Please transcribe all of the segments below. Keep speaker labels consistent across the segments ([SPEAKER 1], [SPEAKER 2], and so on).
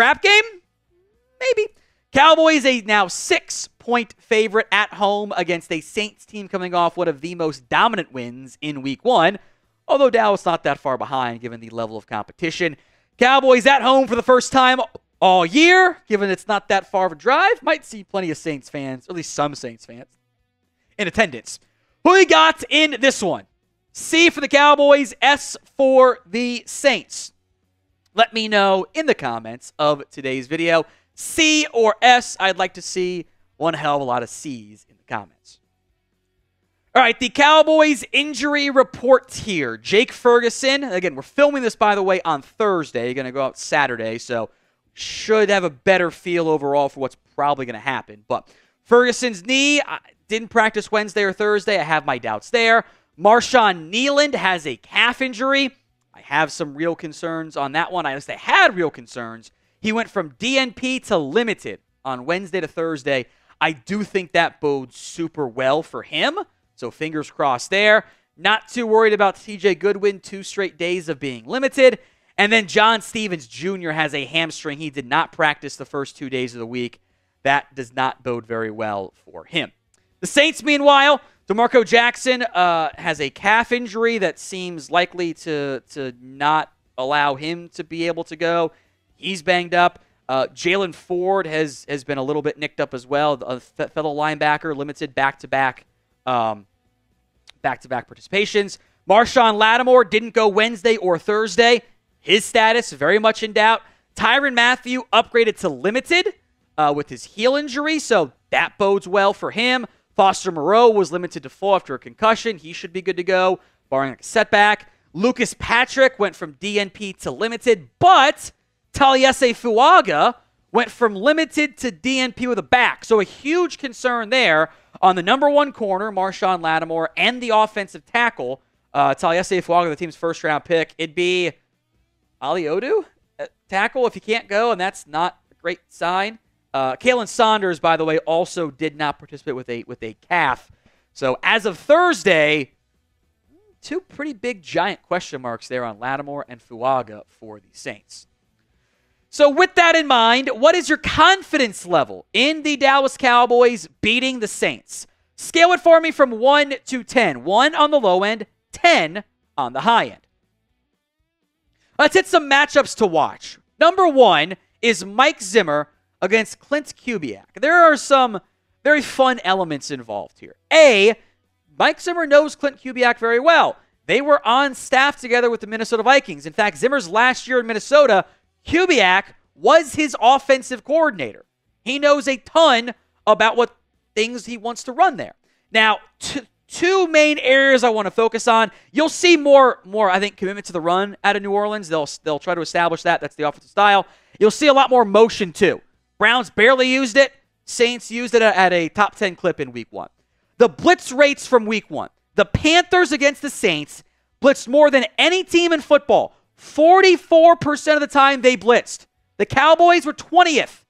[SPEAKER 1] trap game? Maybe. Cowboys a now six point favorite at home against a Saints team coming off one of the most dominant wins in week one, although Dallas not that far behind given the level of competition. Cowboys at home for the first time all year, given it's not that far of a drive. Might see plenty of Saints fans, or at least some Saints fans, in attendance. Who you got in this one? C for the Cowboys, S for the Saints. Let me know in the comments of today's video. C or S, I'd like to see one hell of a lot of C's in the comments. All right, the Cowboys injury report here. Jake Ferguson, again, we're filming this, by the way, on Thursday. Going to go out Saturday, so should have a better feel overall for what's probably going to happen. But Ferguson's knee I didn't practice Wednesday or Thursday. I have my doubts there. Marshawn Kneeland has a calf injury. I have some real concerns on that one. I just had real concerns he went from DNP to limited on Wednesday to Thursday. I do think that bodes super well for him. So fingers crossed there. Not too worried about CJ Goodwin, two straight days of being limited. And then John Stephens Jr. has a hamstring. He did not practice the first two days of the week. That does not bode very well for him. The Saints, meanwhile, D'Marco Jackson uh, has a calf injury that seems likely to, to not allow him to be able to go. He's banged up. Uh, Jaylan Ford has has been a little bit nicked up as well. A fellow linebacker, limited back to back, back to back participations. Marshon Lattimore didn't go Wednesday or Thursday. His status very much in doubt. Tyrann Mathieu upgraded to limited uh, with his heel injury, so that bodes well for him. Foster Moreau was limited to four after a concussion. He should be good to go, barring a setback. Lucas Patrick went from DNP to limited, but Taliese Fuaga went from limited to DNP with a back. So a huge concern there on the number one corner, Marshon Lattimore, and the offensive tackle, uh, Taliese Fuaga, the team's first round pick. It'd be Oli Udoh tackle if he can't go, and that's not a great sign. Uh, Khalen Saunders, by the way, also did not participate with a with a calf. So as of Thursday, two pretty big giant question marks there on Lattimore and Fuaga for the Saints. So, with that in mind, what is your confidence level in the Dallas Cowboys beating the Saints? Scale it for me from 1 to 10. 1 on the low end, 10 on the high end. Let's hit some matchups to watch. Number one is Mike Zimmer against Klint Kubiak. There are some very fun elements involved here. A, Mike Zimmer knows Klint Kubiak very well. They were on staff together with the Minnesota Vikings. In fact, Zimmer's last year in Minnesota Kubiak was his offensive coordinator. He knows a ton about what things he wants to run there. Now, t- two main areas I want to focus on. You'll see more, more I think, commitment to the run out of New Orleans. They'll they'll try to establish that. That's the offensive style. You'll see a lot more motion too. Browns barely used it. Saints used it at a top 10 clip in week one. The blitz rates from week one. The Panthers against the Saints blitzed more than any team in football. 44% of the time they blitzed. The Cowboys were 20th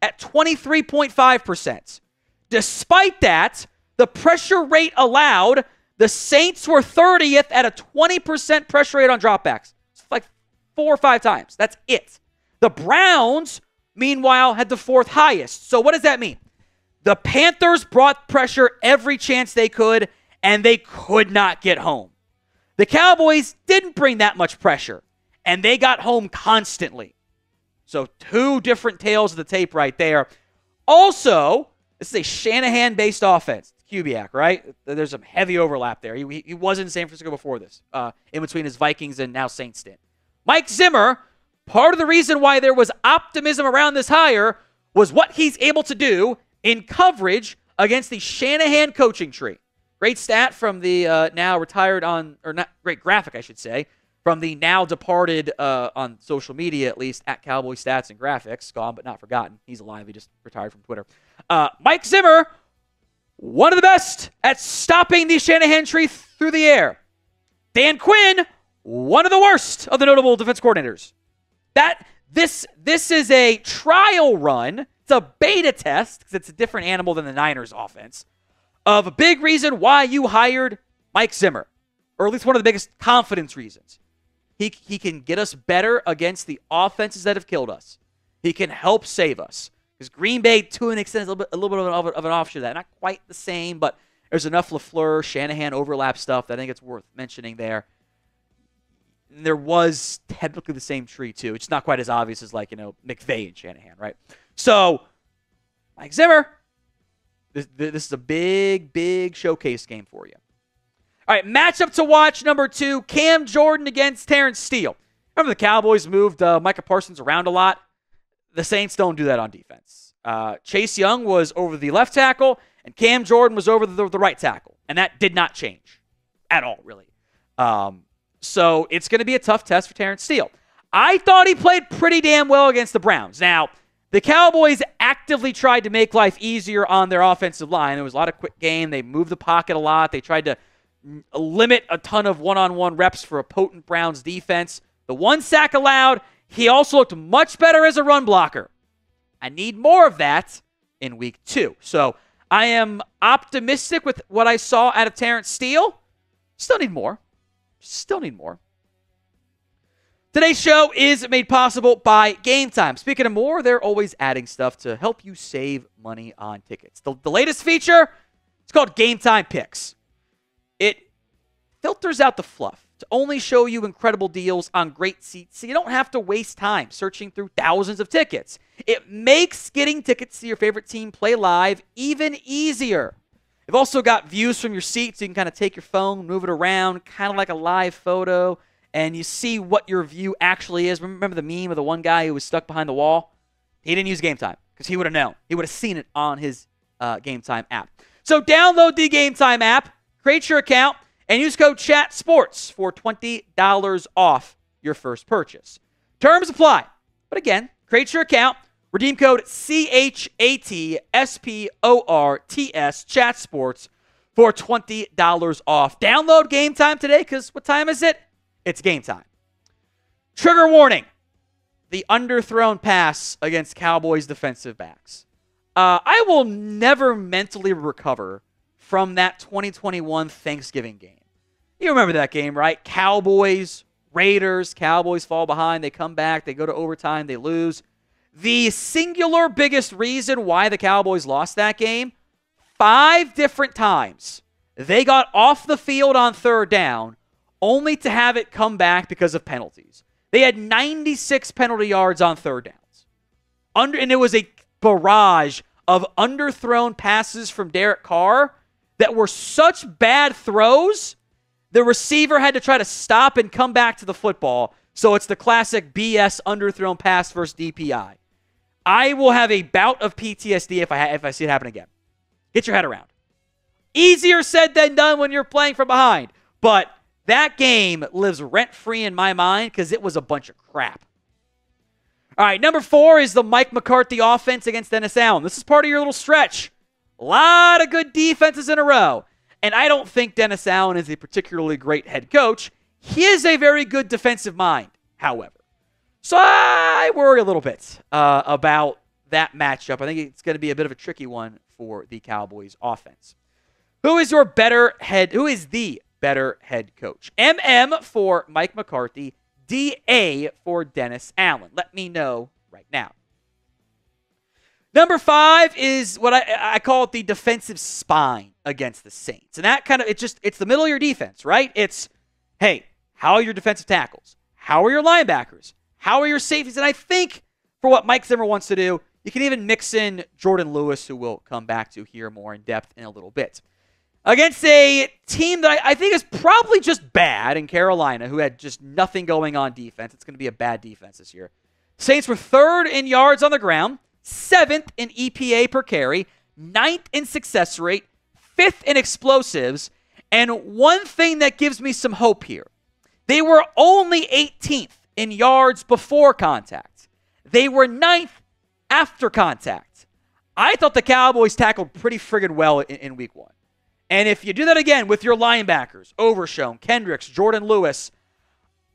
[SPEAKER 1] at 23.5%. Despite that, the pressure rate allowed, the Saints were 30th at a 20% pressure rate on dropbacks. It's like four or five times. That's it. The Browns, meanwhile, had the fourth highest. So what does that mean? The Panthers brought pressure every chance they could, and they could not get home. The Cowboys didn't bring that much pressure and they got home constantly. So, two different tales of the tape right there. Also, this is a Shanahan based offense. Kubiak, right? There's some heavy overlap there. He, he was in San Francisco before this, uh, in between his Vikings and now Saints stint. Mike Zimmer, part of the reason why there was optimism around this hire was what he's able to do in coverage against the Shanahan coaching tree. Great stat from the uh, now retired on, or not great graphic, I should say, from the now departed uh, on social media, at least at Cowboy Stats and Graphics, gone but not forgotten. He's alive. He just retired from Twitter. Uh, Mike Zimmer, one of the best at stopping the Shanahan tree through the air. Dan Quinn, one of the worst of the notable defense coordinators. That this this is a trial run. It's a beta test because it's a different animal than the Niners offense. Of a big reason why you hired Mike Zimmer, or at least one of the biggest confidence reasons. He, he can get us better against the offenses that have killed us. He can help save us. Because Green Bay, to an extent, is a little bit, a little bit of, an, of an offshoot of that. Not quite the same, but there's enough LaFleur, Shanahan overlap stuff that I think it's worth mentioning there. There was technically the same tree, too. It's not quite as obvious as, like, you know, McVay and Shanahan, right? So, Mike Zimmer, this, this is a big, big showcase game for you. All right, matchup to watch number two Cam Jordan against Terence Steele. Remember, the Cowboys moved uh, Micah Parsons around a lot. The Saints don't do that on defense. Uh, Chase Young was over the left tackle, and Cam Jordan was over the, the right tackle. And that did not change at all, really. Um, so it's going to be a tough test for Terence Steele. I thought he played pretty damn well against the Browns. Now, the Cowboys actively tried to make life easier on their offensive line. There was a lot of quick game. They moved the pocket a lot. They tried to limit a ton of one on one reps for a potent Browns defense. The one sack allowed, he also looked much better as a run blocker. I need more of that in week two. So I am optimistic with what I saw out of Terence Steele. Still need more. Still need more. Today's show is made possible by Gametime. Speaking of more, they're always adding stuff to help you save money on tickets. The, the latest feature, it's called Gametime Picks. It filters out the fluff to only show you incredible deals on great seats so you don't have to waste time searching through thousands of tickets. It makes getting tickets to your favorite team play live even easier. You've also got views from your seat so you can kind of take your phone, move it around, kind of like a live photo, and you see what your view actually is. Remember the meme of the one guy who was stuck behind the wall? He didn't use Gametime because he would have known. He would have seen it on his uh, Gametime app. So download the Gametime app Create your account and use code Chat Sports for $20 off your first purchase. Terms apply. But again, create your account, redeem code C H A T S P O R T S Chat Sports for $20 off. Download game time today because what time is it? It's game time. Trigger warning the underthrown pass against Cowboys defensive backs. Uh, I will never mentally recover from that 2021 Thanksgiving game. You remember that game, right? Cowboys, Raiders, Cowboys fall behind, they come back, they go to overtime, they lose. The singular biggest reason why the Cowboys lost that game, five different times they got off the field on third down only to have it come back because of penalties. They had 96 penalty yards on third downs. Under and it was a barrage of underthrown passes from Derek Carr that were such bad throws, the receiver had to try to stop and come back to the football. So it's the classic BS underthrown pass versus DPI. I will have a bout of PTSD if I ha- if I see it happen again. Get your head around. Easier said than done when you're playing from behind, but that game lives rent free in my mind because it was a bunch of crap. All right, number four is the Mike McCarthy offense against Dennis Allen. This is part of your little stretch. A lot of good defenses in a row. And I don't think Dennis Allen is a particularly great head coach. He is a very good defensive mind, however. So I worry a little bit uh, about that matchup. I think it's going to be a bit of a tricky one for the Cowboys offense. Who is your better head? Who is the better head coach? MM for Mike McCarthy, DA for Dennis Allen. Let me know right now. Number five is what I, I call it the defensive spine against the Saints. And that kind of, it's just, it's the middle of your defense, right? It's, hey, how are your defensive tackles? How are your linebackers? How are your safeties? And I think for what Mike Zimmer wants to do, you can even mix in Jourdan Lewis, who we'll come back to here more in depth in a little bit. Against a team that I, I think is probably just bad in Carolina, who had just nothing going on defense. It's going to be a bad defense this year. Saints were third in yards on the ground seventh in EPA per carry, ninth in success rate, fifth in explosives, and one thing that gives me some hope here they were only 18th in yards before contact, they were ninth after contact. I thought the Cowboys tackled pretty friggin' well in, in week one. And if you do that again with your linebackers, Overshown, Kendricks, Jourdan Lewis,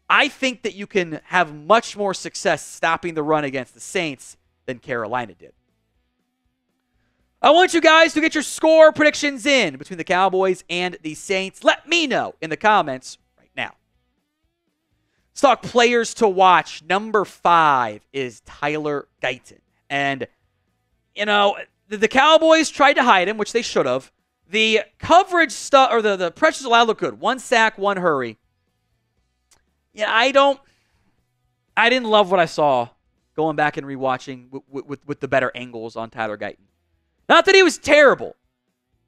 [SPEAKER 1] I think that you can have much more success stopping the run against the Saints than Carolina did. I want you guys to get your score predictions in between the Cowboys and the Saints. Let me know in the comments now. Stock players to watch. Number five is Tyler Guyton. And, you know, the, the Cowboys tried to hide him, which they should have. The coverage stuff, or the, the pressures allowed look good. One sack, one hurry. Yeah, I don't, I didn't love what I saw going back and rewatching with, with, with the better angles on Tyler Guyton. Not that he was terrible.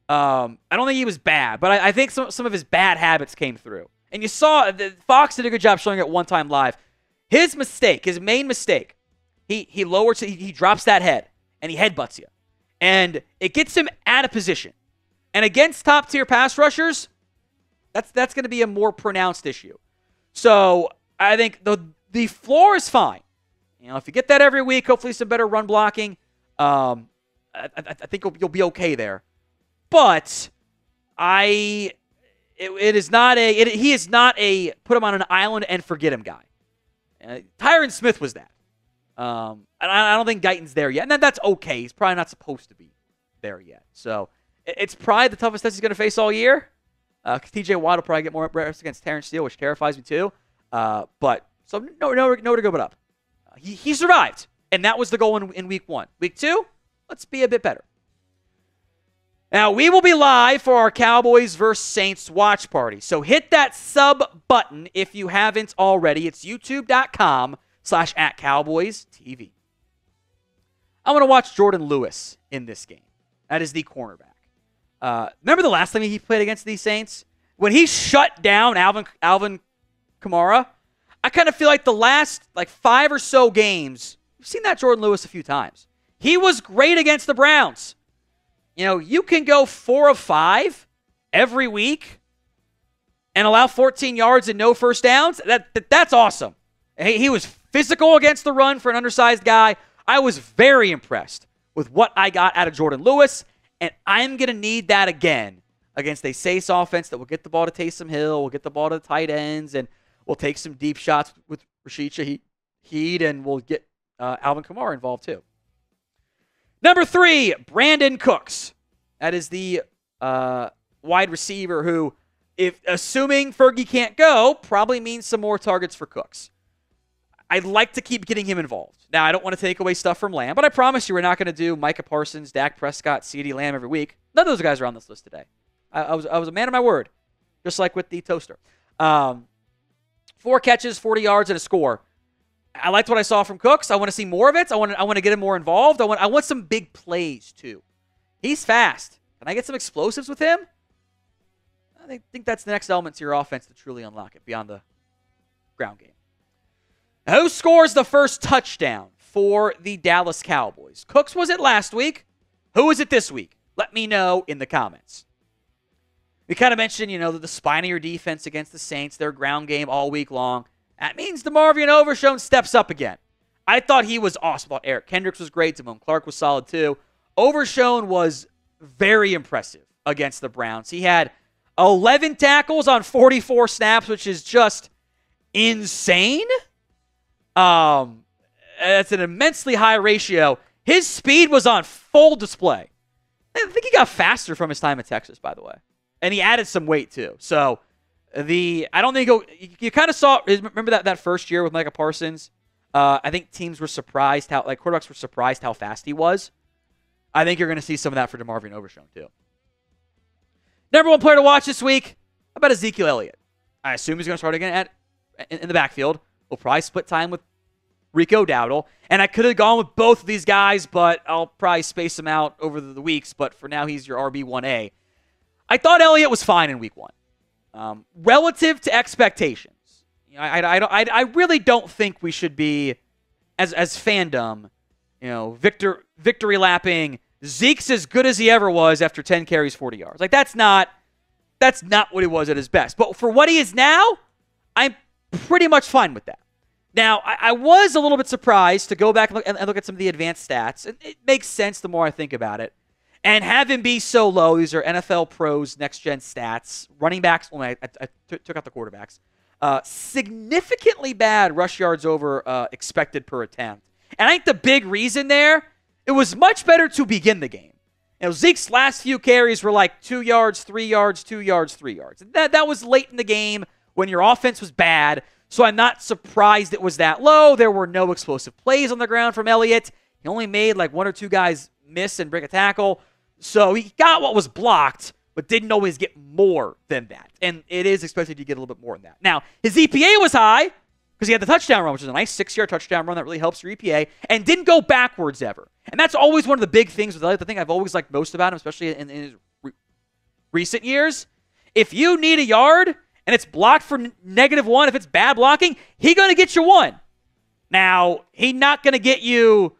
[SPEAKER 1] Um, I don't think he was bad, but I, I, think some, some of his bad habits came through. And you saw Fox did a good job showing it one time live. His mistake, his main mistake, he he lowers, he, he drops that head and he headbutts you, and it gets him out of position. And against top tier pass rushers, that's that's going to be a more pronounced issue. So I think the the floor is fine. You know, if you get that every week, hopefully some better run blocking. Um, I, I, I think you'll, you'll be okay there. But I, it, it is not a. It, he is not a put him on an island and forget him guy. Uh, Tyron Smith was that. Um, and I, I don't think Guyton's there yet, and then that's okay. He's probably not supposed to be there yet. So it, it's probably the toughest test he's going to face all year. Uh, TJ Watt will probably get more reps against Terence Steele, which terrifies me too. Uh, but so no, no, no to go but up. Uh, he, he survived, and that was the goal in, in week one. Week two, let's be a bit better. Now, we will be live for our Cowboys versus Saints watch party. So hit that sub button if you haven't already. It's youtube.com slash at Cowboys TV. I want to watch Jourdan Lewis in this game. That is the cornerback. Uh, remember the last time he played against these Saints? When he shut down Alvin, Alvin Kamara? I kind of feel like the last like five or so games, we've seen that Jourdan Lewis a few times. He was great against the Browns. You know, you can go four of five every week and allow 14 yards and no first downs. That, that that's awesome. He, he was physical against the run for an undersized guy. I was very impressed with what I got out of Jourdan Lewis, and I'm to need that again against a Saints offense that will get the ball to Taysom Hill, will get the ball to the tight ends, and we'll take some deep shots with Rashid Shaheed, and we'll get uh, Alvin Kamara involved too. Number three, Brandin Cooks. That is the uh, wide receiver who, if assuming Fergie can't go, probably means some more targets for Cooks. I'd like to keep getting him involved. Now, I don't want to take away stuff from Lamb, but I promise you we're not going to do Micah Parsons, Dak Prescott, CeeDee Lamb every week. None of those guys are on this list today. I, I was, I was a man of my word, just like with the toaster. Um, four catches, 40 yards, and a score. I liked what I saw from Cooks. I want to see more of it. I want to, I want to get him more involved. I want I want some big plays too. He's fast. Can I get some explosives with him? I think that's the next element to your offense to truly unlock it beyond the ground game. who scores the first touchdown for the Dallas Cowboys? Cooks was it last week? Who is it this week? Let me know in the comments. We kind of mentioned, you know, the spine of your defense against the Saints, their ground game all week long. That means DeMarvion Overshown steps up again. I thought he was awesome. I thought Eric Kendricks was great. Damone Clark was solid too. Overshown was very impressive against the Browns. He had 11 tackles on 44 snaps, which is just insane. Um, that's an immensely high ratio. His speed was on full display. I think he got faster from his time at Texas, by the way, and he added some weight too. So the I don't think you, you kind of saw. Remember that that first year with Micah Parsons. Uh, I think teams were surprised how like quarterbacks were surprised how fast he was. I think you're going to see some of that for DeMarvion Overshown too. Number one player to watch this week. How about Ezekiel Elliott? I assume he's going to start again at in, in the backfield. We'll probably split time with Rico Dowdle. And I could have gone with both of these guys, but I'll probably space them out over the, the weeks. But for now, he's your RB1A. I thought Elliott was fine in week one. Um, relative to expectations, I, I, I, I really don't think we should be, as, as fandom, you know, victor, victory lapping. Zeke's as good as he ever was after 10 carries, 40 yards. Like that's not that's not what he was at his best. But for what he is now, I'm pretty much fine with that. Now, I, I was a little bit surprised to go back and look, and look at some of the advanced stats. And it makes sense the more I think about it. And have him be so low. These are NFL pros, next gen stats. Running backs, well, I, took out the quarterbacks. Uh, significantly bad rush yards over uh, expected per attempt. And I think the big reason there, it was much better to begin the game. You know, Zeke's last few carries were like two yards, three yards, two yards, three yards. That, that was late in the game when your offense was bad. So I'm not surprised it was that low. There were no explosive plays on the ground from Elliott. He only made like one or two guys miss and break a tackle. So he got what was blocked, but didn't always get more than that. And it is expected to get a little bit more than that. Now, his EPA was high because he had the touchdown run, which is a nice six yard touchdown run that really helps your EPA, and didn't go backwards ever. And that's always one of the big things with. The thing I've always liked most about him, especially in, in his re- recent years, if you need a yard and it's blocked for negative one, if it's bad blocking, he going to get you one. Now, he not going to get you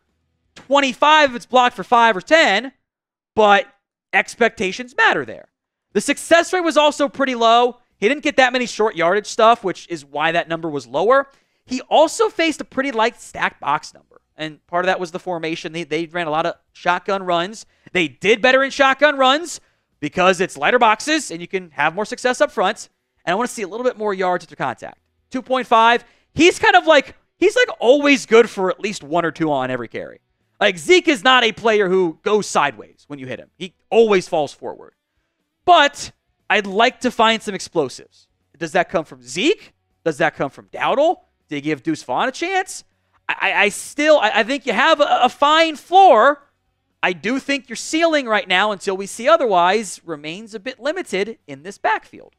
[SPEAKER 1] 25 if it's blocked for five or 10, but expectations matter there. The success rate was also pretty low. He didn't get that many short yardage stuff, which is why that number was lower. He also faced a pretty light stacked box number. And part of that was the formation. They, they ran a lot of shotgun runs. They did better in shotgun runs because it's lighter boxes and you can have more success up front. And I want to see a little bit more yards after contact. 2.5. He's kind of like, he's like always good for at least one or two on every carry. Like Zeke is not a player who goes sideways when you hit him. He always falls forward. But I'd like to find some explosives. Does that come from Zeke? Does that come from Dowdle? Did he give Deuce Vaughn a chance? I, I still, I, I, think you have a, a fine floor. I do think your ceiling right now, until we see otherwise, remains a bit limited in this backfield.